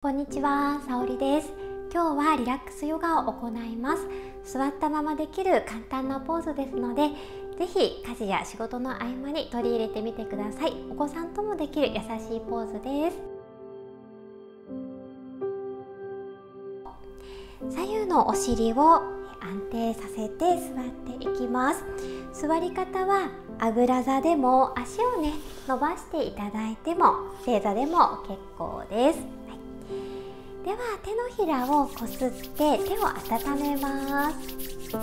こんにちは、さおりです。今日はリラックスヨガを行います。座ったままできる簡単なポーズですのでぜひ家事や仕事の合間に取り入れてみてください。お子さんともできる優しいポーズです。左右のお尻を安定させて座っていきます。座り方はあぐら座でも足をね伸ばしていただいても正座でも結構です。では手のひらをこすって手を温めます。で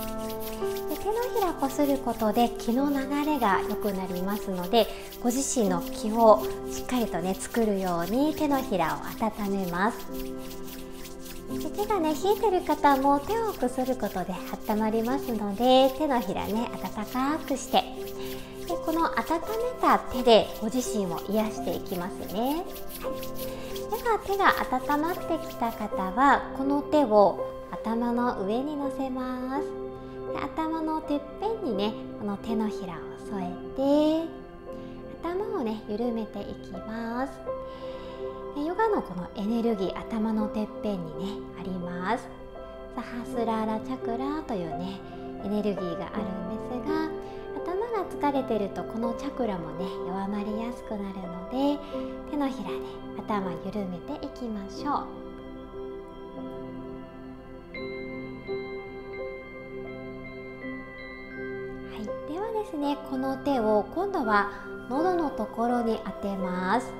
手のひらこすることで気の流れが良くなりますのでご自身の気をしっかりとね作るように手のひらを温めます。で手がね冷えてる方も手をこすることで温まりますので手のひらね温かくして。でこの温めた手でご自身を癒していきますね。はいでは手が温まってきた方はこの手を頭の上に乗せます。で頭のてっぺんにねこの手のひらを添えて頭をね緩めていきます。ヨガのこのエネルギー頭のてっぺんにねあります。サハスラーラチャクラというねエネルギーがあるんですが頭が疲れてるとこのチャクラもね弱まりやすくなるので手のひらで頭緩めていきましょう。はいではですねこの手を今度は喉のところに当てます。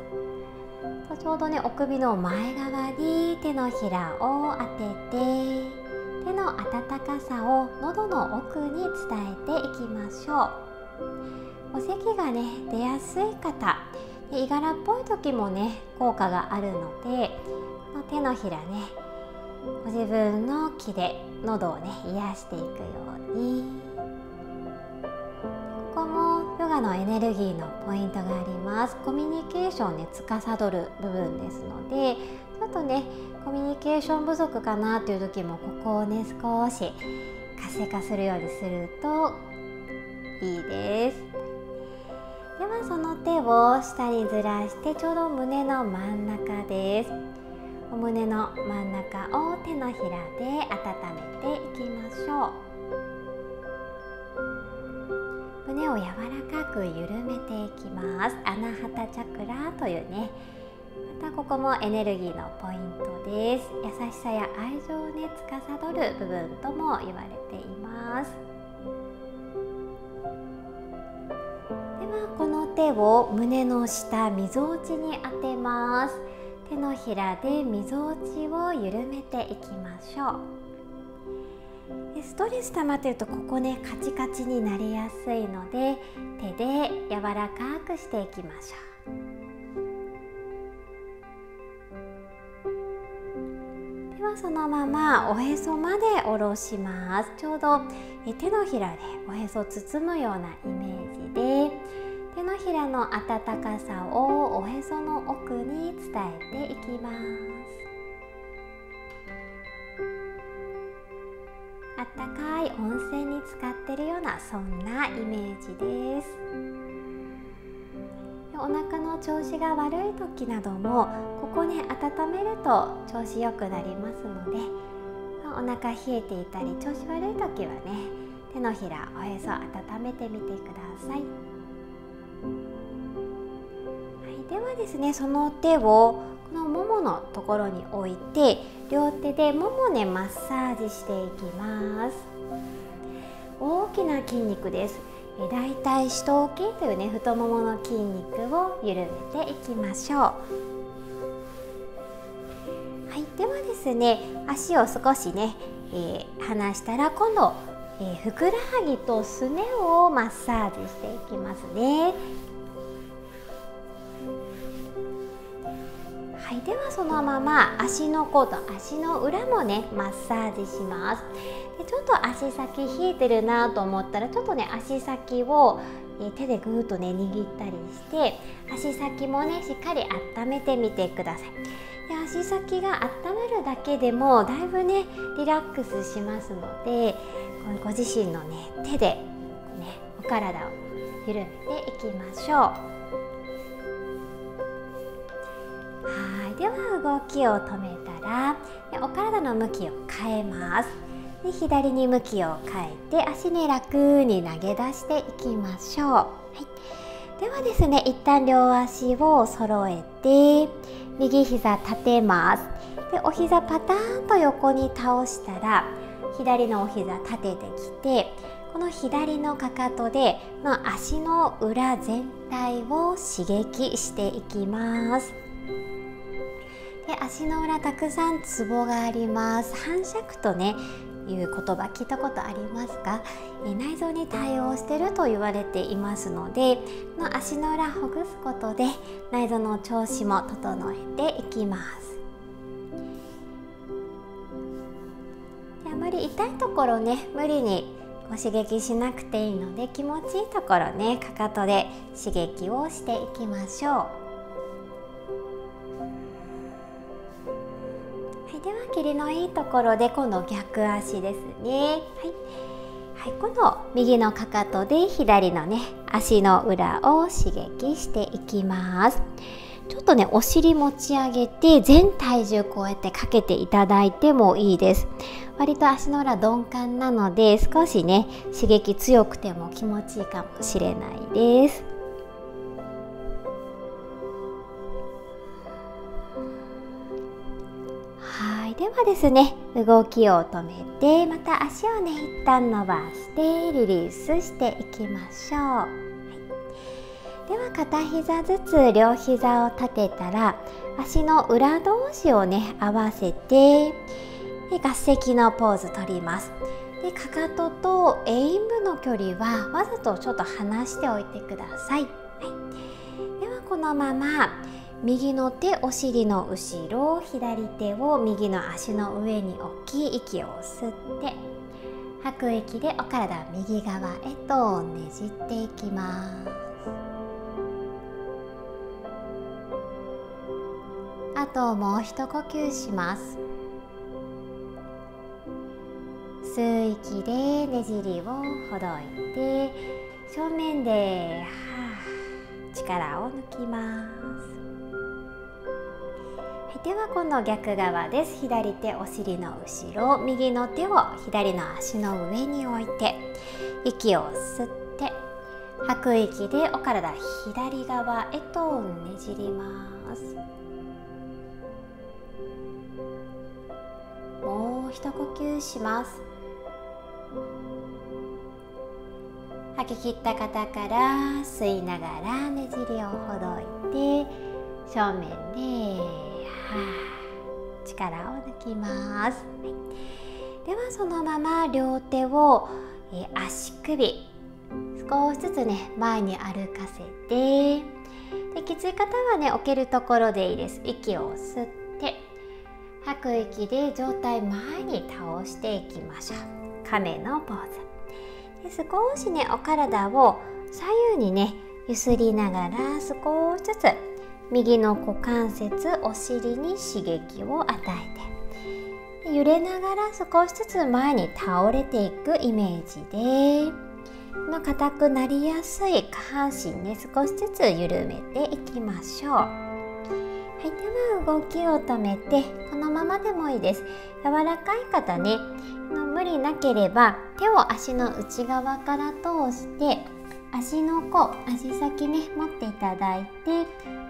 ちょうどねお首の前側に手のひらを当てて手の温かさを喉の奥に伝えていきましょう。お咳がね出やすい方。いがらっぽい時もね効果があるのでこの手のひらねご自分の気で喉をね癒していくように。ここもヨガのエネルギーのポイントがあります。コミュニケーションね司る部分ですのでちょっとねコミュニケーション不足かなという時もここをね少し活性化するようにするといいです。を下にずらしてちょうど胸の真ん中です。お胸の真ん中を手のひらで温めていきましょう。胸を柔らかく緩めていきます。アナハタチャクラというねまたここもエネルギーのポイントです。優しさや愛情をね司る部分とも言われています。ではこの手を胸の下みぞおちに当てます。手のひらでみぞおちを緩めていきましょう。ストレス溜まってるとここねカチカチになりやすいので手で柔らかくしていきましょう。ではそのままおへそまで下ろします。ちょうど手のひらでおへそを包むようなイメージでひらの温かさをおへその奥に伝えていきます。あったかい温泉に使ってるようなそんなイメージです。お腹の調子が悪い時などもここね温めると調子良くなりますのでお腹冷えていたり調子悪い時はね手のひらおへそ温めてみてください、はい、ではですねその手をこのもものところに置いて両手でももねマッサージしていきます。大きな筋肉です。大腿四頭筋というね太ももの筋肉を緩めていきましょう。はいではですね足を少しね、えー、離したら今度、えー、ふくらはぎとすねをマッサージしていきますね。はいではそのまま足の甲と足の裏もねマッサージします。でちょっと足先冷えてるなと思ったらちょっとね足先を手でぐーっとね握ったりして足先もねしっかり温めてみてください。で足先が温まるだけでもだいぶねリラックスしますのでご自身のね手で、ね、お体を緩めていきましょう。はい。では動きを止めたらお体の向きを変えます。で左に向きを変えて足に楽に投げ出していきましょう、はい、ではですね一旦両足を揃えて右膝立てます。でお膝パターンと横に倒したら左のお膝立ててきてこの左のかかとで、まあ、足の裏全体を刺激していきます。で足の裏たくさんツボがあります。反射とねいう言葉聞いたことありますか内臓に対応してると言われていますのでの足の裏ほぐすことで内臓の調子も整えていきます。まり痛いところね無理にご刺激しなくていいので気持ちいいところねかかとで刺激をしていきましょう。はい、では霧のいいところで今度逆足ですね。はいはい、今度右のかかとで左のね足の裏を刺激していきます。ちょっとねお尻持ち上げて全体重こうやってかけていただいてもいいです。割と足の裏鈍感なので少しね刺激強くても気持ちいいかもしれないです。はいではですね動きを止めてまた足をね一旦伸ばしてリリースしていきましょう。では片膝ずつ両膝を立てたら足の裏同士をね合わせてで合席のポーズ取ります。でかかととエイン部の距離はわざとちょっと離しておいてください、はい、ではこのまま右の手お尻の後ろ左手を右の足の上に置き息を吸って吐く息でお体右側へとねじっていきます。あともう一呼吸します。吸う息でねじりをほどいて正面で、はあ、力を抜きます。では今度逆側です。左手お尻の後ろ右の手を左の足の上に置いて息を吸って吐く息でお体左側へとねじります。一呼吸します。吐き切った方から吸いながらねじりをほどいて正面で、はあ、力を抜きます、はい、ではそのまま両手を、え足首少しずつね前に歩かせてできつい方はね置けるところでいいです。息を吸って吐く息で上体前に倒していきましょう。亀のポーズ。で少しねお体を左右にねゆすりながら少しずつ右の股関節お尻に刺激を与えて。揺れながら少しずつ前に倒れていくイメージでの硬くなりやすい下半身ね少しずつ緩めていきましょう。はい、では動きを止めてこのままでもいいです。柔らかい方ね無理なければ手を足の内側から通して足の甲足先ね持っていただいて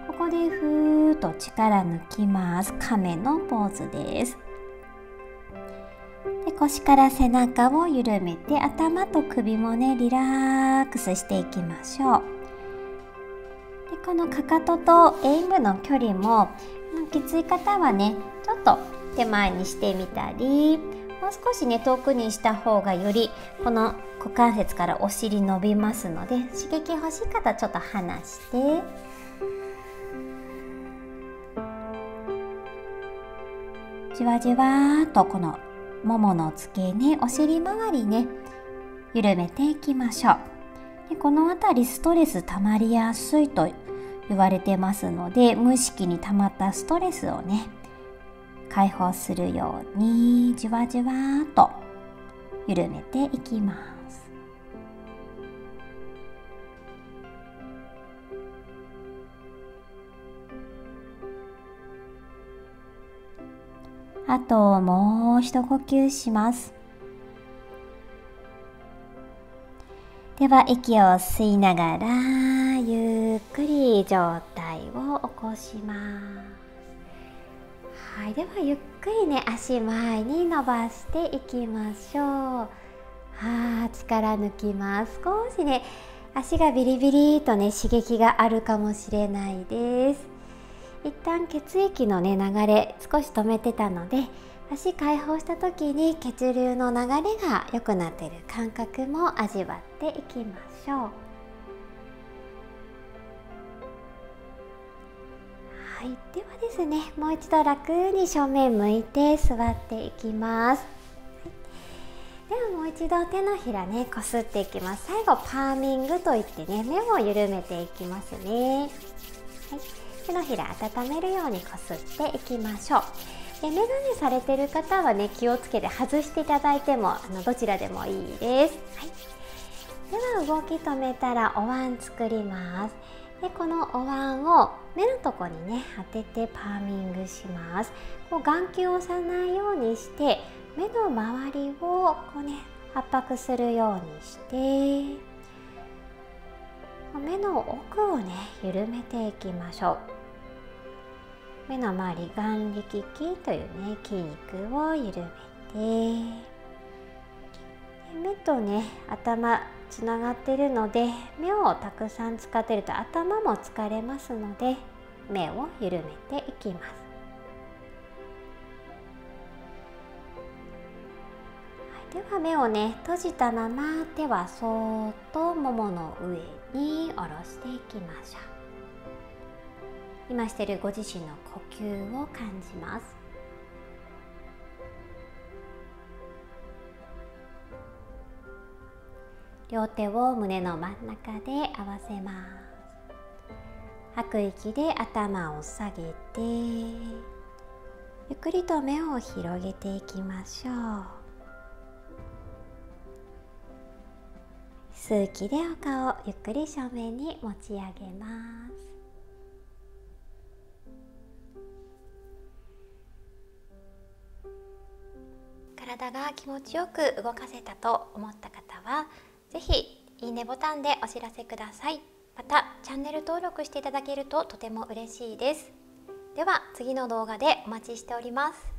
ここでふーっと力抜きます。亀のポーズです。で腰から背中を緩めて頭と首もねリラックスしていきましょう。このかかととエイムの距離もきつい方はねちょっと手前にしてみたりもう少しね遠くにした方がよりこの股関節からお尻伸びますので刺激欲しい方ちょっと離してじわじわとこのももの付け根お尻周りね緩めていきましょう。でこの辺りストレス溜まりやすいと言われてますので無意識に溜まったストレスをね解放するようにじわじわと緩めていきます。あともう一呼吸しますでは息を吸いながらくり状態を起こしますはいではゆっくりね足前に伸ばしていきましょう。はあ力抜きます。少しね足がビリビリとね刺激があるかもしれないです。一旦血液のね流れ少し止めてたので足解放した時に血流の流れが良くなっている感覚も味わっていきましょう。はいではですねもう一度楽に正面向いて座っていきます、はい、ではもう一度手のひらねこすっていきます。最後パーミングといってね目を緩めていきますね、はい、手のひら温めるようにこすっていきましょう。で眼鏡されてる方はね気をつけて外していただいてもあのどちらでもいいです、はい、では動き止めたらお椀作ります。でこのお椀を目のとこにね当ててパーミングします。こう眼球を押さないようにして目の周りをこうね圧迫するようにして目の奥をね緩めていきましょう。目の周り眼力筋というね筋肉を緩めて目とね頭つながっているので目をたくさん使ってると頭も疲れますので目を緩めていきます、はい、では目をね閉じたまま手はそーっとももの上に下ろしていきましょう。今しているご自身の呼吸を感じます。両手を胸の真ん中で合わせます。吐く息で頭を下げてゆっくりと目を広げていきましょう。吸う気でお顔ゆっくり正面に持ち上げます。体が気持ちよく動かせたと思った方はぜひいいねボタンでお知らせください。またチャンネル登録していただけるととても嬉しいです。では次の動画でお待ちしております。